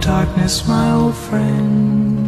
darkness, my old friend.